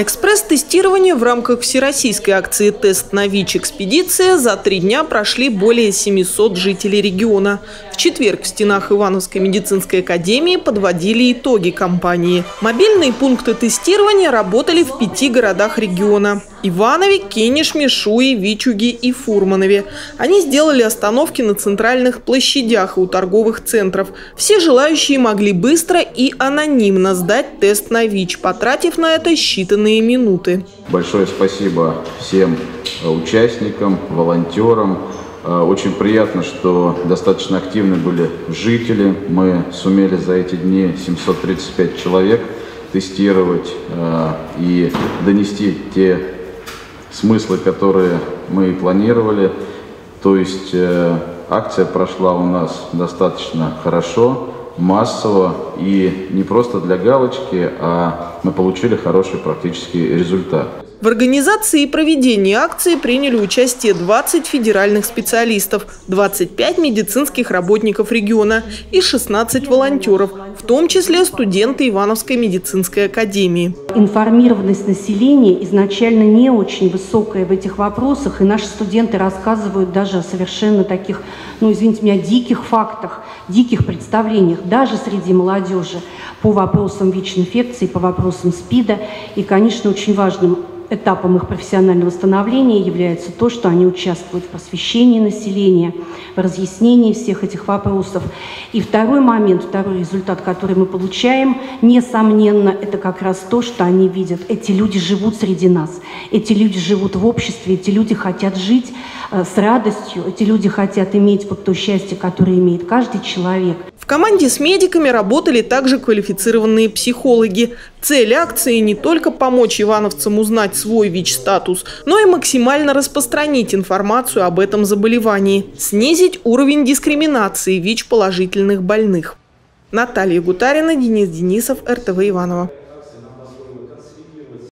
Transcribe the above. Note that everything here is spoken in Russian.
Экспресс-тестирование в рамках всероссийской акции «Тест на ВИЧ-экспедиция» за три дня прошли более 700 жителей региона. В четверг в стенах Ивановской медицинской академии подводили итоги кампании. Мобильные пункты тестирования работали в пяти городах региона – Иванове, Кениш, Мишуе, Вичуге и Фурманове. Они сделали остановки на центральных площадях и у торговых центров. Все желающие могли быстро и анонимно сдать тест на ВИЧ, потратив на это считанные считанные минуты. Большое спасибо всем э, участникам, волонтерам. Э, очень приятно, что достаточно активны были жители. Мы сумели за эти дни 735 человек тестировать э, и донести те смыслы, которые мы планировали. То есть акция прошла у нас достаточно хорошо массово и не просто для галочки, а мы получили хороший практический результат. В организации и проведении акции приняли участие 20 федеральных специалистов, 25 медицинских работников региона и 16 волонтеров, в том числе студенты Ивановской медицинской академии. Информированность населения изначально не очень высокая в этих вопросах, и наши студенты рассказывают даже о совершенно таких, ну извините меня, диких фактах, диких представлениях, даже среди молодежи по вопросам ВИЧ-инфекции, по вопросам СПИДа. И, конечно, очень важным этапом их профессионального становления является то, что они участвуют в просвещении населения, в разъяснении всех этих вопросов. И второй момент, второй результат, который мы получаем, несомненно, это как раз то, что они видят. Эти люди живут среди нас, эти люди живут в обществе, эти люди хотят жить э, с радостью, эти люди хотят иметь вот то счастье, которое имеет каждый человек команде с медиками работали также квалифицированные психологи. Цель акции не только помочь ивановцам узнать свой ВИЧ-статус, но и максимально распространить информацию об этом заболевании, снизить уровень дискриминации ВИЧ-положительных больных. Наталья Гутарина, Денис Денисов, РТВ Иваново.